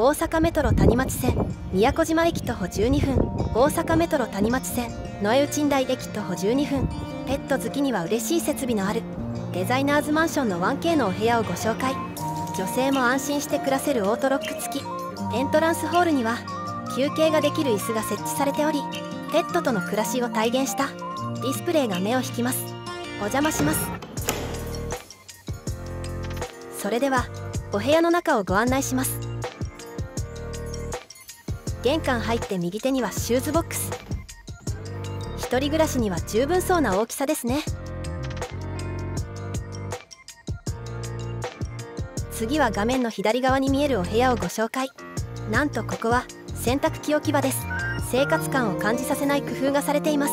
大阪メトロ谷町線宮古島駅徒歩12分大阪メトロ谷町線野江内台駅徒歩12分。ペット好きには嬉しい設備のあるデザイナーズマンションの 1K のお部屋をご紹介。女性も安心して暮らせるオートロック付き。エントランスホールには休憩ができる椅子が設置されておりペットとの暮らしを体現したディスプレイが目を引きます。お邪魔します。それではお部屋の中をご案内します。玄関入って右手にはシューズボックス。一人暮らしには十分そうな大きさですね。次は画面の左側に見えるお部屋をご紹介。なんとここは洗濯機置き場です。生活感を感じさせない工夫がされています。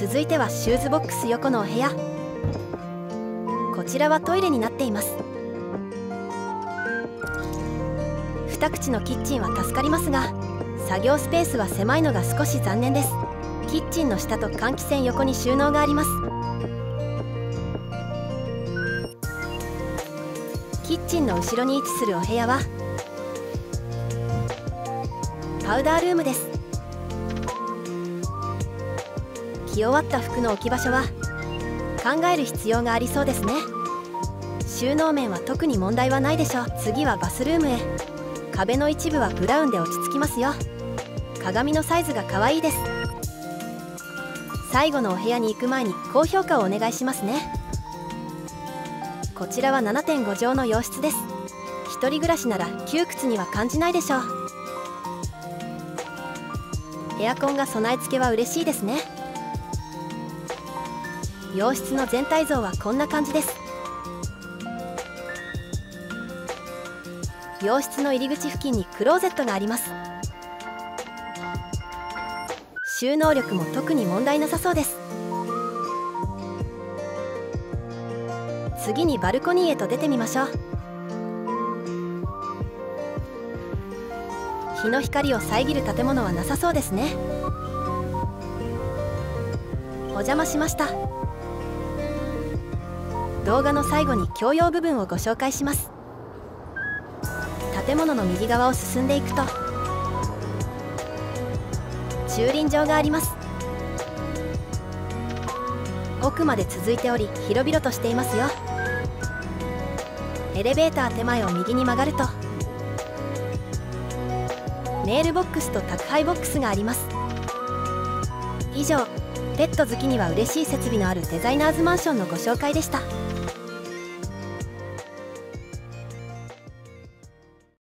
続いてはシューズボックス横のお部屋。こちらはトイレになっています。二口のキッチンは助かりますが作業スペースは狭いのが少し残念です。キッチンの下と換気扇横に収納があります。キッチンの後ろに位置するお部屋はパウダールームです。着終わった服の置き場所は考える必要がありそうですね。収納面は特に問題はないでしょう。次はバスルームへ。壁の一部はブラウンで落ち着きますよ。鏡のサイズが可愛いです。最後のお部屋に行く前に高評価をお願いしますね。こちらは7.5畳の洋室です。一人暮らしなら窮屈には感じないでしょう。エアコンが備え付けは嬉しいですね。洋室の全体像はこんな感じです。洋室の入り口付近にクローゼットがあります。収納力も特に問題なさそうです。次にバルコニーへと出てみましょう。日の光を遮る建物はなさそうですね。お邪魔しました。動画の最後に共用部分をご紹介します。建物の右側を進んでいくと駐輪場があります。奥まで続いており広々としていますよ。エレベーター手前を右に曲がるとメールボックスと宅配ボックスがあります。以上ペット好きには嬉しい設備のあるデザイナーズマンションのご紹介でした。